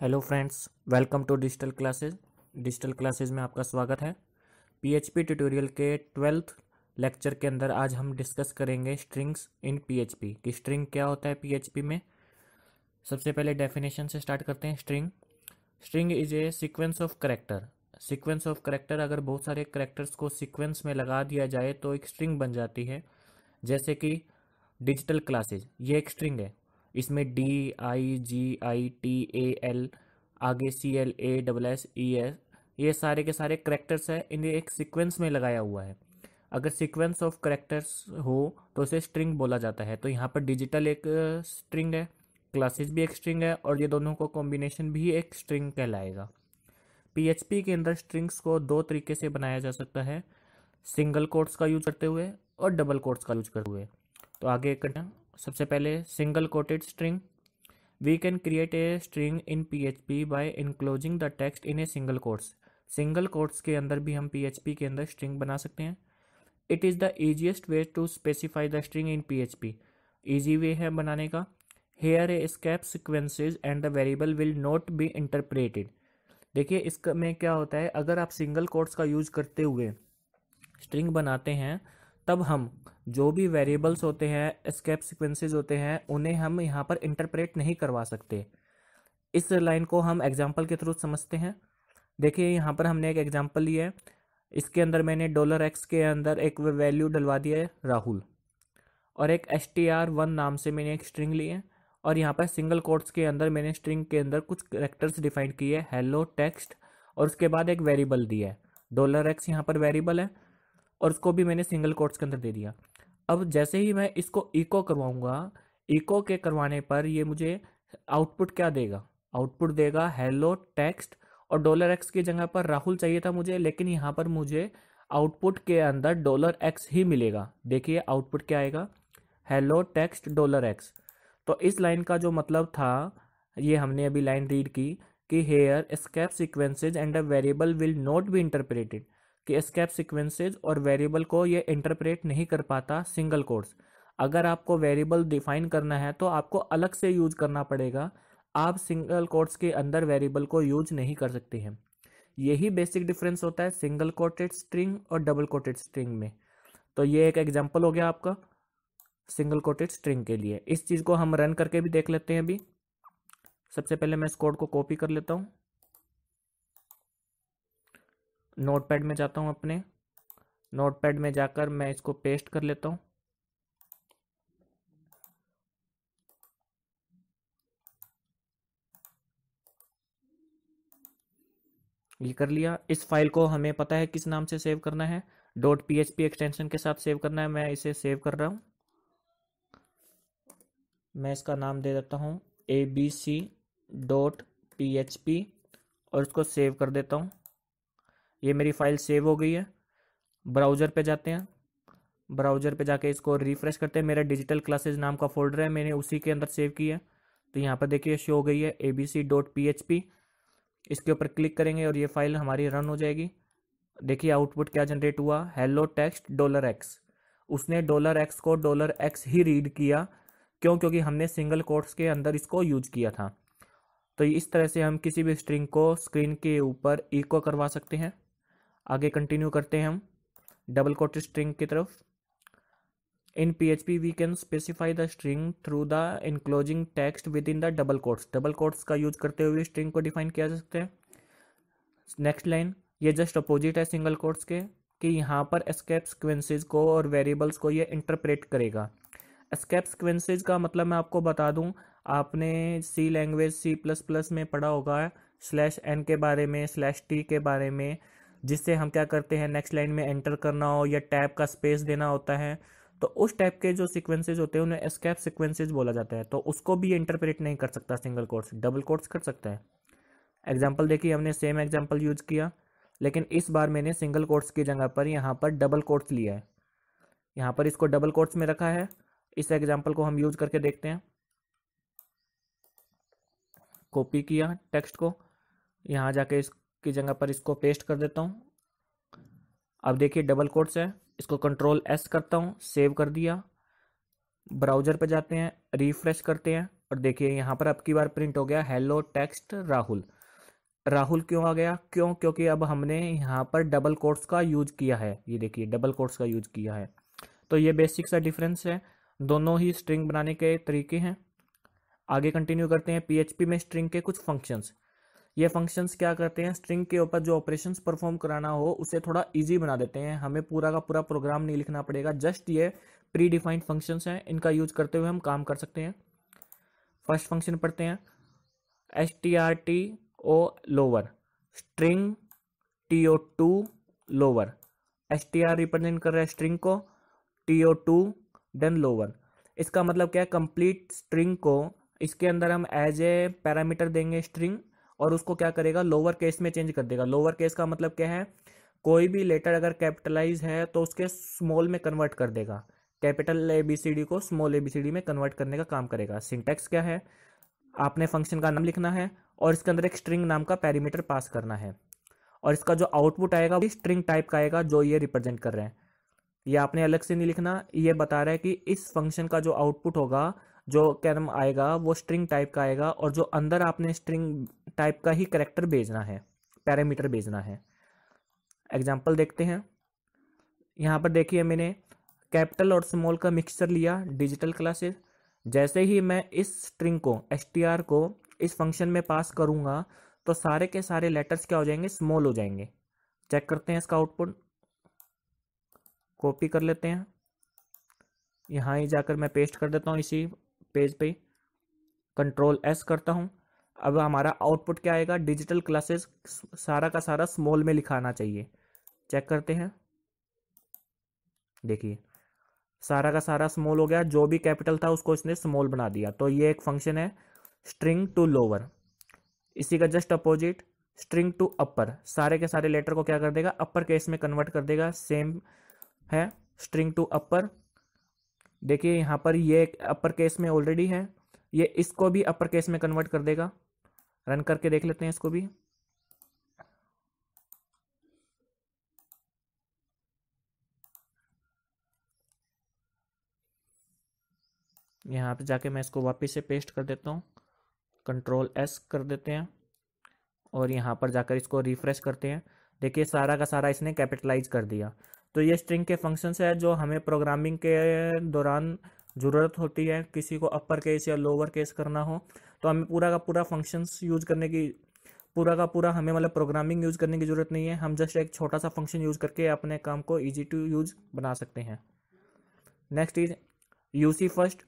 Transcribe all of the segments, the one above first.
Hello friends, welcome to digital classes. Digital classes में आपका स्वागत है। पीएचपी ट्यूटोरियल के ट्वेल्थ लेक्चर के अंदर आज हम डिस्कस करेंगे स्ट्रिंग्स इन पीएचपी, कि स्ट्रिंग क्या होता है पीएचपी में। सबसे पहले डेफिनेशन से स्टार्ट करते हैं string. String is a sequence of character. Sequence of character अगर बहुत सारे करेक्टर्स को सीक्वेंस में लगा दिया जाए तो एक स्ट्रिंग बन जाती है। जैसे कि डिजिटल क्लासेज ये एक स्ट्रिंग है। इसमें D I G I T A L आगे C L A double S E S ये सारे के सारे करेक्टर्स है। इन्हें एक सीक्वेंस में लगाया हुआ है। अगर सीक्वेंस ऑफ़ करेक्टर्स हो तो उसे स्ट्रिंग बोला जाता है। तो यहाँ पर डिजिटल एक स्ट्रिंग है क्लासेस भी एक स्ट्रिंग है, और ये दोनों को कॉम्बिनेशन भी एक स्ट्रिंग कहलाएगा। पीएचपी के अंदर स्ट्रिंग्स को दो तरीके से बनाया जा सकता है। सिंगल कोट्स का यूज़ करते हुए और डबल कोट्स का यूज़ करते हुए। तो आगे करना सबसे पहले single quoted string we can create a string in P H P by enclosing the text in a single quotes single quotes के अंदर भी हम पी एच पी के अंदर स्ट्रिंग बना सकते हैं। It is the easiest way to specify the string in P H P easy way है बनाने का। Here escape sequences and the variable will not be interpreted देखिए, इसका में क्या होता है? अगर आप सिंगल कोट्स का यूज़ करते हुए स्ट्रिंग बनाते हैं, तब हम जो भी वेरिएबल्स होते हैं स्केप सिक्वेंसेज होते हैं, उन्हें हम यहाँ पर इंटरप्रेट नहीं करवा सकते। इस लाइन को हम एग्ज़ाम्पल के थ्रू समझते हैं। देखिए, यहाँ पर हमने एक एग्ज़ाम्पल लिया है। इसके अंदर मैंने डॉलर एक्स के अंदर एक वैल्यू डलवा दिया है, राहुल। और एक एस टी आर वन नाम से मैंने एक स्ट्रिंग ली है। और यहाँ पर सिंगल कोट्स के अंदर मैंने स्ट्रिंग के अंदर कुछ करेक्टर्स डिफाइन किए है। हेलो टेक्स्ट और उसके बाद एक वेरिएबल दिया है। डॉलर एक्स यहाँ पर वेरिएबल है। और उसको भी मैंने सिंगल कोट्स के अंदर दे दिया। अब जैसे ही मैं इसको इको करवाऊँगा इको के करवाने पर ये मुझे आउटपुट क्या देगा? आउटपुट देगा हेलो टेक्स्ट और डॉलर एक्स की जगह पर राहुल चाहिए था मुझे, लेकिन यहाँ पर मुझे आउटपुट के अंदर डॉलर एक्स ही मिलेगा। देखिए आउटपुट क्या आएगा? हेलो टेक्स्ट डॉलर एक्स तो इस लाइन का जो मतलब था, ये हमने अभी लाइन रीड की कि here escape sequences and a variable will not be interpreted कि स्केप सिक्वेंसेज और वेरिएबल को ये इंटरप्रेट नहीं कर पाता सिंगल कोड्स अगर आपको वेरिएबल डिफाइन करना है तो आपको अलग से यूज़ करना पड़ेगा। आप सिंगल कोट्स के अंदर वेरिएबल को यूज़ नहीं कर सकते हैं। यही बेसिक डिफरेंस होता है सिंगल कोटेड स्ट्रिंग और डबल कोटेड स्ट्रिंग में। तो ये एक एग्ज़ाम्पल हो गया आपका सिंगल कोटेड स्ट्रिंग के लिए। इस चीज़ को हम रन करके भी देख लेते हैं अभी। सबसे पहले मैं इस कोड को कॉपी कर लेता हूँ। नोटपैड में जाता हूँ अपने। नोटपैड में जाकर मैं इसको पेस्ट कर लेता हूँ। ये कर लिया। इस फ़ाइल को हमें पता है किस नाम से सेव करना है। Dot P H P extension के साथ सेव करना है। मैं इसे सेव कर रहा हूँ। मैं इसका नाम दे देता हूँ A B C dot P H P और इसको सेव कर देता हूँ। ये मेरी फ़ाइल सेव हो गई है। ब्राउज़र पे जाते हैं। ब्राउज़र पे जाके इसको रिफ़्रेश करते हैं। मेरा डिजिटल क्लासेज नाम का फोल्डर है। मैंने उसी के अंदर सेव किया तो यहाँ पर देखिए शो हो गई है A B C dot P H P इसके ऊपर क्लिक करेंगे और ये फ़ाइल हमारी रन हो जाएगी। देखिए आउटपुट क्या जनरेट हुआ? हेलो टेक्स्ट डॉलर एक्स उसने डॉलर एक्स को डॉलर एक्स ही रीड किया। क्यों? क्योंकि हमने सिंगल कोट्स के अंदर इसको यूज़ किया था। तो इस तरह से हम किसी भी स्ट्रिंग को स्क्रीन के ऊपर इको करवा सकते हैं। आगे कंटिन्यू करते हैं हम। डबल कोटेड स्ट्रिंग की तरफ़। In P H P we can specify the string through the enclosing text within the double quotes double quotes का यूज़ करते हुए स्ट्रिंग को डिफाइन किया जा सकता है। नेक्स्ट लाइन ये जस्ट अपोजिट है सिंगल कोट्स के, कि यहाँ पर एस्केप सिक्वेंसेज को और वेरिएबल्स को ये इंटरप्रेट करेगा। एस्केप सिक्वेंसेज का मतलब मैं आपको बता दूँ, आपने C language C plus plus में पढ़ा होगा स्लैश एन के बारे में स्लैश टी के बारे में जिससे हम क्या करते हैं नेक्स्ट लाइन में एंटर करना हो या टैब का स्पेस देना होता है तो उस टाइप के जो सिक्वेंसेज होते हैं, उन्हें एस्केप सिक्वेंसेज बोला जाता है। तो उसको भी इंटरप्रेट नहीं कर सकता सिंगल कोर्स डबल कोर्स कर सकता है। एग्ज़ाम्पल देखिए, हमने सेम एग्ज़ाम्पल यूज़ किया, लेकिन इस बार मैंने सिंगल कोर्स की जगह पर यहाँ पर डबल कोर्स लिया है। यहाँ पर इसको डबल कोर्स में रखा है। इस एग्ज़ाम्पल को हम यूज़ करके देखते हैं। कॉपी किया टेक्स्ट को। यहाँ जाके इसकी जगह पर इसको पेस्ट कर देता हूँ। अब देखिए डबल कोट्स है। इसको कंट्रोल एस करता हूँ। सेव कर दिया। ब्राउज़र पर जाते हैं। रिफ्रेश करते हैं। और देखिए यहाँ पर अब की बार प्रिंट हो गया। हेलो टेक्स्ट राहुल राहुल क्यों आ गया? क्यों? क्योंकि अब हमने यहाँ पर डबल कोट्स का यूज़ किया है। ये देखिए डबल कोट्स का यूज़ किया है। तो ये बेसिक सा डिफरेंस है। दोनों ही स्ट्रिंग बनाने के तरीके हैं। आगे कंटिन्यू करते हैं। पीएचपी में स्ट्रिंग के कुछ फ़ंक्शंस ये फ़ंक्शंस क्या करते हैं? स्ट्रिंग के ऊपर जो ऑपरेशंस परफॉर्म कराना हो, उसे थोड़ा इजी बना देते हैं। हमें पूरा का पूरा प्रोग्राम नहीं लिखना पड़ेगा जस्ट ये प्री डिफाइंड फ़ंक्शंस हैं, इनका यूज़ करते हुए हम काम कर सकते हैं। फ़र्स्ट फ़ंक्शन पढ़ते हैं। S T R T O lower string T O to lower S T R represent कर रहा है स्ट्रिंग को T O to then lower इसका मतलब क्या है? कंप्लीट स्ट्रिंग को, इसके अंदर हम एज ए पैरामीटर देंगे स्ट्रिंग और उसको क्या करेगा? लोअर केस में चेंज कर देगा। लोअर केस का मतलब क्या है? कोई भी लेटर अगर कैपिटलाइज है तो उसके स्मॉल में कन्वर्ट कर देगा। Capital A B C D को small A B C D में कन्वर्ट करने का काम करेगा। सिंटेक्स क्या है? आपने फ़ंक्शन का नाम लिखना है और इसके अंदर एक स्ट्रिंग नाम का पैरीमीटर पास करना है। और इसका जो आउटपुट आएगा वो स्ट्रिंग टाइप का आएगा जो ये रिप्रेजेंट कर रहे हैं। ये आपने अलग से नहीं लिखना। ये बता रहा है कि इस फ़ंक्शन का जो आउटपुट होगा, जो कैरम आएगा, वो स्ट्रिंग टाइप का आएगा और जो अंदर आपने स्ट्रिंग टाइप का ही करेक्टर भेजना है पैरामीटर भेजना है। एग्ज़ाम्पल देखते हैं। यहाँ पर देखिए मैंने कैपिटल और स्मॉल का मिक्सचर लिया डिजिटल क्लासेस जैसे ही मैं इस स्ट्रिंग को एसटीआर को इस फ़ंक्शन में पास करूँगा तो सारे के सारे लेटर्स क्या हो जाएँगे? स्मॉल हो जाएँगे। चेक करते हैं इसका आउटपुट कॉपी कर लेते हैं। यहाँ ही जाकर मैं पेस्ट कर देता हूँ इसी पेज पे। कंट्रोल एस करता हूँ। अब हमारा आउटपुट क्या आएगा? डिजिटल क्लासेस सारा का सारा स्मॉल में लिखाना चाहिए। चेक करते हैं। देखिए, सारा का सारा स्मॉल हो गया। जो भी कैपिटल था उसको इसने स्मॉल बना दिया। तो ये एक फ़ंक्शन है स्ट्रिंग टू लोअर इसी का just opposite string to upper सारे के सारे लेटर को क्या कर देगा? अपर केस में कन्वर्ट कर देगा। सेम है स्ट्रिंग टू अपर देखिए, यहाँ पर ये अपर केस में ऑलरेडी है। ये इसको भी अपर केस में कन्वर्ट कर देगा। रन करके देख लेते हैं इसको भी। यहाँ पे जाके मैं इसको वापस से पेस्ट कर देता हूँ। कंट्रोल एस कर देते हैं। और यहाँ पर जाकर इसको रिफ्रेश करते हैं। देखिए, सारा का सारा इसने कैपिटलाइज कर दिया। तो ये स्ट्रिंग के फ़ंक्शंस है जो हमें प्रोग्रामिंग के दौरान ज़रूरत होती है। किसी को अपर केस या लोअर केस करना हो। तो हमें पूरा का पूरा फ़ंक्शंस यूज़ करने की, पूरा का पूरा हमें मतलब प्रोग्रामिंग यूज़ करने की ज़रूरत नहीं है। हम जस्ट एक छोटा सा फ़ंक्शन यूज़ करके अपने काम को ईजी टू यूज़ बना सकते हैं। Next is U C first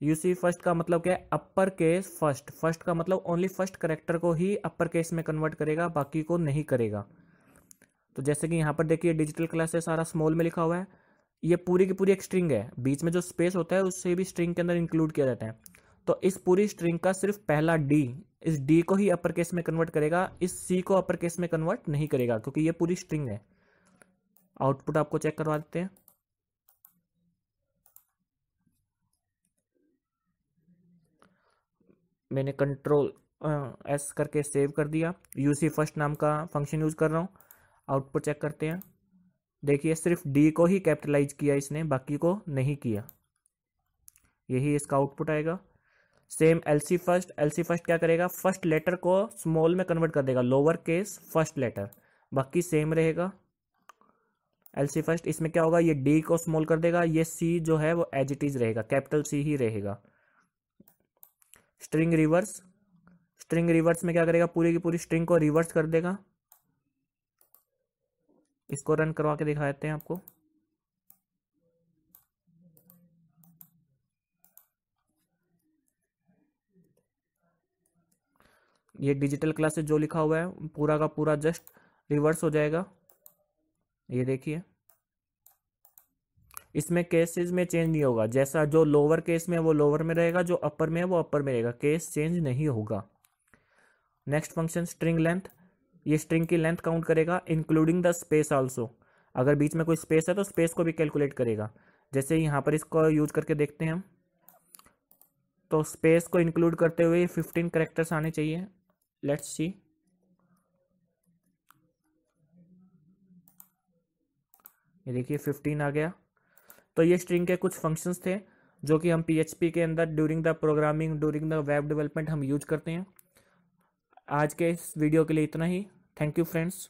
U C first का मतलब क्या है? अपर केस फ़र्स्ट फ़र्स्ट का मतलब ओनली फ़र्स्ट करेक्टर को ही अपर केस में कन्वर्ट करेगा, बाकी को नहीं करेगा। तो जैसे कि यहाँ पर देखिए डिजिटल क्लास है सारा स्मॉल में लिखा हुआ है। ये पूरी की पूरी एक स्ट्रिंग है। बीच में जो स्पेस होता है, उससे भी स्ट्रिंग के अंदर इंक्लूड किया जाता है। तो इस पूरी स्ट्रिंग का सिर्फ़ पहला डी इस डी को ही अपर केस में कन्वर्ट करेगा, इस सी को अपर केस में कन्वर्ट नहीं करेगा, क्योंकि ये पूरी स्ट्रिंग है। आउटपुट आपको चेक करवा देते हैं। मैंने कंट्रोल एस करके सेव कर दिया। यूसी फ़र्स्ट नाम का फ़ंक्शन यूज़ कर रहा हूँ। आउटपुट चेक करते हैं। देखिए, सिर्फ़ डी को ही कैपिटलाइज किया इसने, बाकी को नहीं किया। यही इसका आउटपुट आएगा। Same L C first L C first क्या करेगा? फ़र्स्ट लेटर को स्मॉल में कन्वर्ट कर देगा. लोअर केस फ़र्स्ट लेटर बाकी सेम रहेगा। एल सी फ़र्स्ट इसमें क्या होगा? ये डी को स्मॉल कर देगा। ये सी जो है, वो एज इट इज़ रहेगा। कैपिटल सी ही रहेगा। स्ट्रिंग रिवर्स स्ट्रिंग रिवर्स में क्या करेगा? पूरी की पूरी स्ट्रिंग को रिवर्स कर देगा। इसको रन करवा के दिखा देते हैं आपको। ये डिजिटल क्लासेस जो लिखा हुआ है, पूरा का पूरा जस्ट रिवर्स हो जाएगा। ये देखिए। इसमें केसेस में चेंज नहीं होगा। जैसा जो लोअर केस में है, वो लोअर में रहेगा, जो अपर में है, वो अपर में रहेगा। केस चेंज नहीं होगा। नेक्स्ट फ़ंक्शन स्ट्रिंग लेंथ ये स्ट्रिंग की लेंथ काउंट करेगा इंक्लूडिंग द स्पेस आल्सो अगर बीच में कोई स्पेस है तो स्पेस को भी कैलकुलेट करेगा। जैसे यहाँ पर इसको यूज़ करके देखते हैं हम तो स्पेस को इंक्लूड करते हुए फिफ्टीन करेक्टर्स आने चाहिए। लेट्स सी ये देखिए फिफ्टीन आ गया। तो ये स्ट्रिंग के कुछ फ़ंक्शंस थे, जो कि हम पीएचपी के अंदर during the programming during the web development हम यूज़ करते हैं। आज के इस वीडियो के लिए इतना ही। Thank you friends